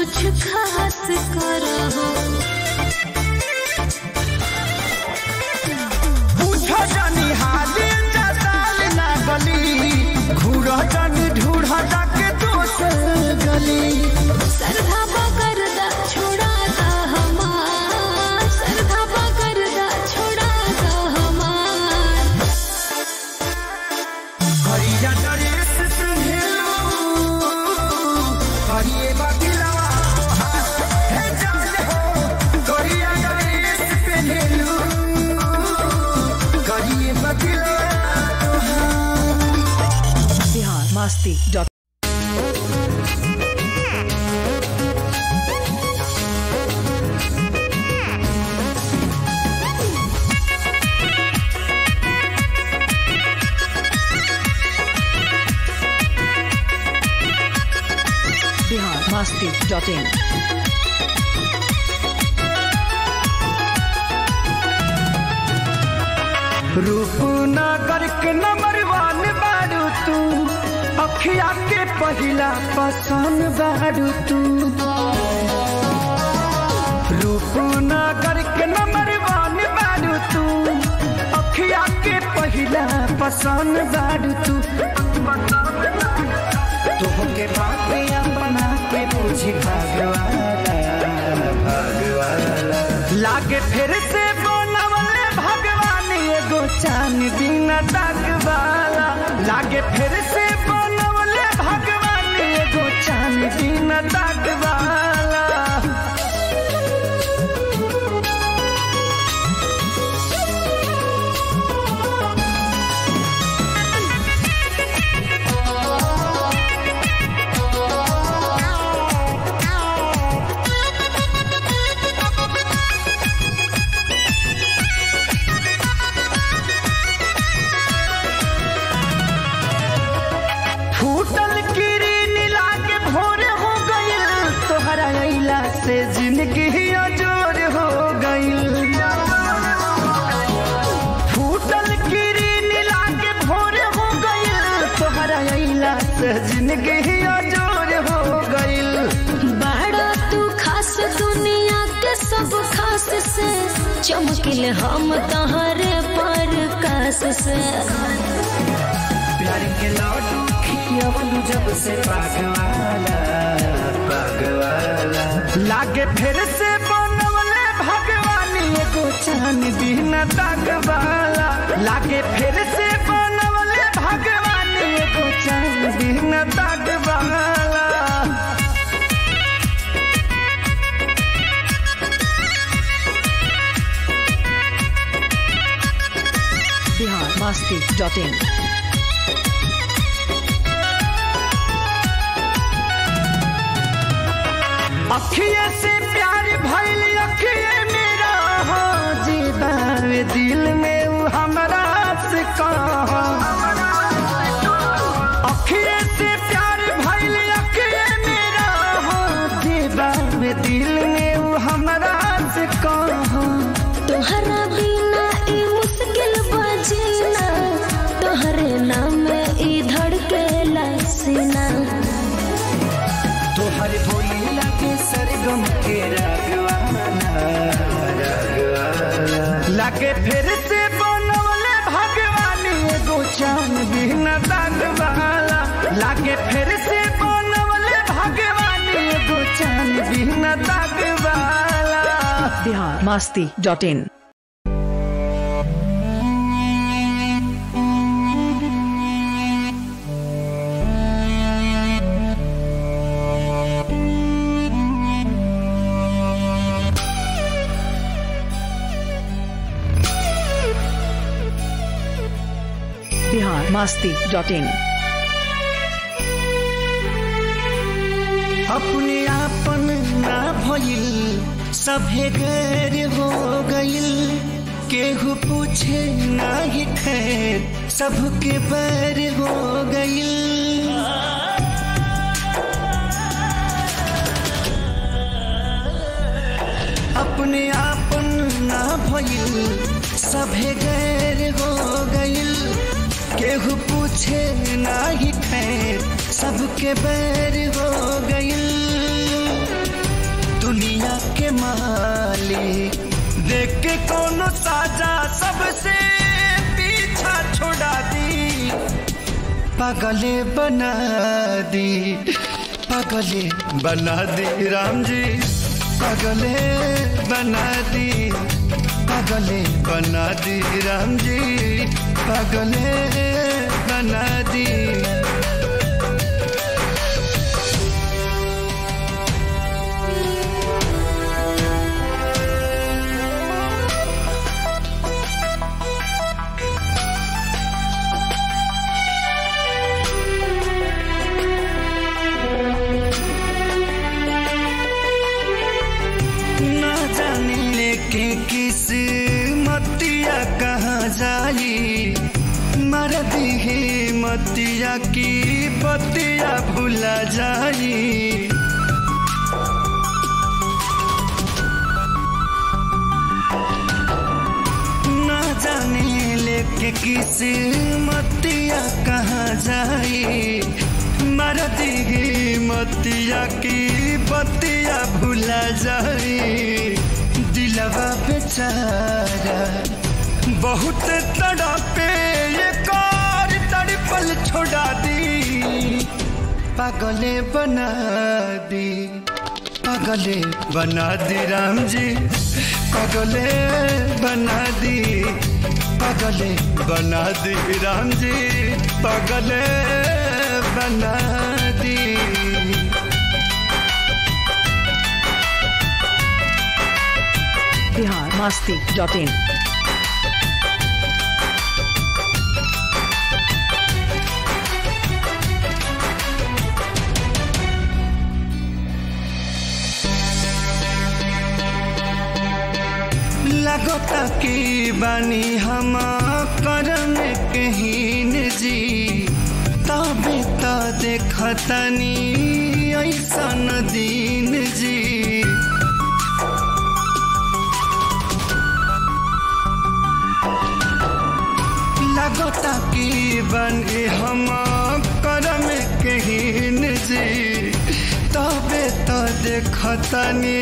कुछ खास करो। मस्ती बिहार मस्ती डॉट इन। रूप ना करके न मरवान बारू तू। अखिया के पहला पसंद बहरू तू। रूप नगर के नंबर वन बारू तू। अखिया के पहला पसंद बारू तू। तुहके बाप बना के पूछी भगवान भगवान लागे फिर से चमकिल हम तहर पर कस से प्यार के लाडू खिया बंधु जब से पागवाला पागवाला लागे फिर से बनवले भगवानी, एगो चाँद दिन तकवाला लागे फिर से बिहार मस्ती डॉट इन अखिए से प्यार भैल अखिए मेरा हो जीवावे दिल में तोहर बोली लगे सरगम के फिर से बनवले भगवानी एगो चाँद बिन दागवाला लागे फिर से बनवले भगवानी एगो चाँद बिन दागवाला बिहार, मस्ती, डॉट इन। मस्ती डॉट इन अपने आपन ना भइल सभे गैर हो गइल। केहू पूछे ना ही खैर, सबके बैर हो गइल। अपने आपन ना भइल सभे गैर हो गइल। केहू पूछे ना ही खैर, सबके बैर हो गई दुनिया के मालिक, देख के कोनो साजा सबसे पीछा छोड़ा दी। पागले बना दी, पागले बना दी राम जी पगले बना दी। पागले। बना दी राम जी पगले बना दी। जाई मर दी मतिया की बतिया भुला जाई। ना जाने लेके किस मतिया कहाँ जाई। मर दी मतिया की बतिया भुला जाई। दिलवा बेचारा बहुत तड़पे, ये कार तड़पल छोड़ा दी। पागले बना दी, पागले बना दी राम जी पागले बना दी, पागले बना दी राम जी पागले बना दी। बिहार, मस्ती, डॉट इन। लगता की बानी हम करम कहीन जी। तबे तो देखतनी ऐसन दिन जी। लगता की बने हम करम कहीन जी। तबे तो देखतनी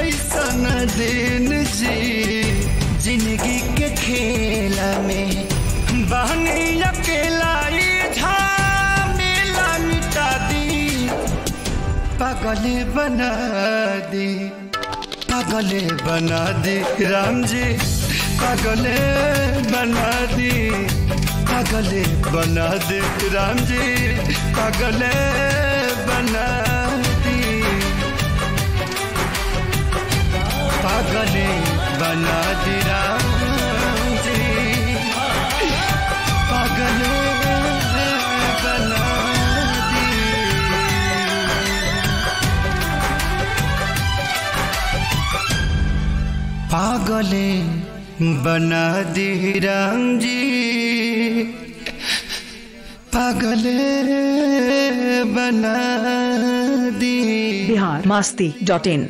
ऐसन दिन जी। ज़िंदगी के खेला में बहनी अकेला ई दी। पागले बना दी, पागले बना दी राम जी पागले बना दी, पागले बना दी राम जी पागले बना दी। पागले बना दी राम पागले बना दी पागले बना दी राम जी पागले बना दी। Bihar, Masti, dot in.